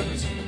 rivers.